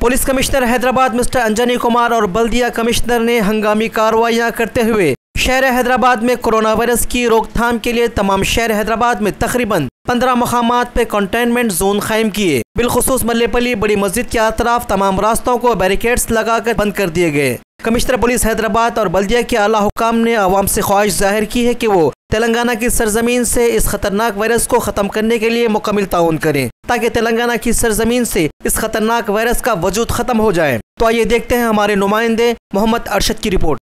Police commissioner Hyderabad mister Anjani Kumar और बल्दिया commissioner ने हंगामी कार्रवाइयाँ करते हुए शहर हैदराबाद में कोरोना वायरस की रोकथाम के लिए तमाम शहर हैदराबाद में तकरीबन पंद्रह मकाम पे कंटेनमेंट जोन कायम किए। बिलखसूस मल्लेपली बड़ी मस्जिद के अतराफ तमाम रास्तों को बैरिकेड्स लगाकर बंद कर दिए गए। कमिश्नर पुलिस हैदराबाद और बल्दिया के आला हुकाम ने आवाम से ख्वाहिश ज़ाहिर की है कि वो तेलंगाना की सरजमीन से इस खतरनाक वायरस को ख़त्म करने के लिए मुकम्मल ताउन करें। ताकि तेलंगाना की सरजमीन से इस खतरनाक वायरस का वजूद ख़त्म हो जाए। तो आइए देखते हैं हमारे नुमाइंदे मोहम्मद अरशद की रिपोर्ट।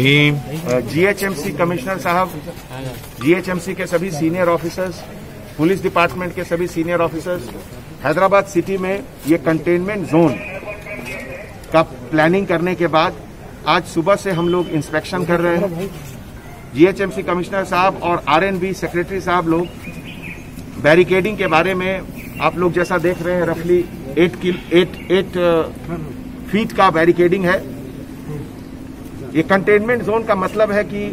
कहीं जीएचएमसी कमिश्नर साहब जीएचएमसी के सभी सीनियर ऑफिसर्स पुलिस डिपार्टमेंट के सभी सीनियर ऑफिसर्स हैदराबाद सिटी में ये कंटेनमेंट जोन का प्लानिंग करने के बाद आज सुबह से हम लोग इंस्पेक्शन कर रहे हैं। जीएचएमसी कमिश्नर साहब और आरएनबी सेक्रेटरी साहब लोग बैरिकेडिंग के बारे में आप लोग जैसा देख रहे हैं रफली एट किल एट एट फीट का बैरिकेडिंग है। ये कंटेनमेंट जोन का मतलब है कि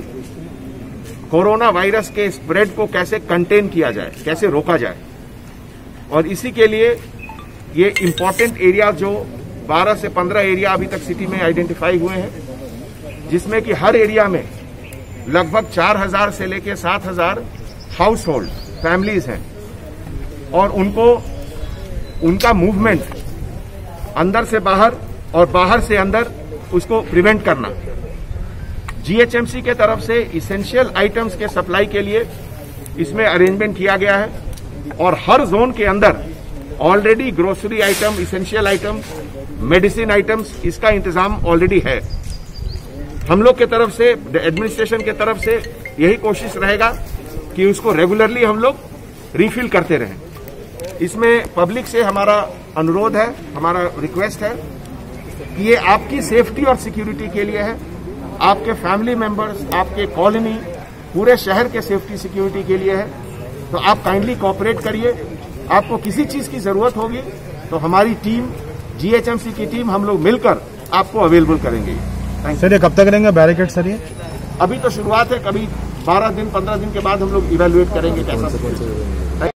कोरोना वायरस के स्प्रेड को कैसे कंटेन किया जाए, कैसे रोका जाए। और इसी के लिए ये इंपॉर्टेंट एरिया जो 12 से 15 एरिया अभी तक सिटी में आइडेंटिफाई हुए हैं, जिसमें कि हर एरिया में लगभग 4000 से लेकर 7000 हाउस होल्ड फैमिलीज़ हैं। और उनको, उनका मूवमेंट अंदर से बाहर और बाहर से अंदर उसको प्रिवेंट करना। जीएचएमसी के तरफ़ से इसेंशियल आइटम्स के सप्लाई के लिए इसमें अरेंजमेंट किया गया है। और हर जोन के अंदर already grocery item essential item medicine items इसका इंतज़ाम ऑलरेडी है। हम लोग के तरफ़ से एडमिनिस्ट्रेशन के तरफ़ से यही कोशिश रहेगा कि उसको रेगुलरली हम लोग रिफिल करते रहें। इसमें पब्लिक से हमारा अनुरोध है, हमारा रिक्वेस्ट है कि ये आपकी सेफ्टी और सिक्योरिटी के लिए है। आपके फैमिली मेंबर्स आपके कॉलोनी पूरे शहर के सेफ्टी सिक्योरिटी के लिए है। तो आप काइंडली कॉपरेट करिए। आपको किसी चीज़ की ज़रूरत होगी तो हमारी टीम जीएचएमसी की टीम हम लोग मिलकर आपको अवेलेबल करेंगे। सर ये कब तक रहेंगे बैरिकेड सर ये? अभी तो शुरुआत है कभी 12 दिन 15 दिन के बाद हम लोग इवेल्युएट करेंगे कैसा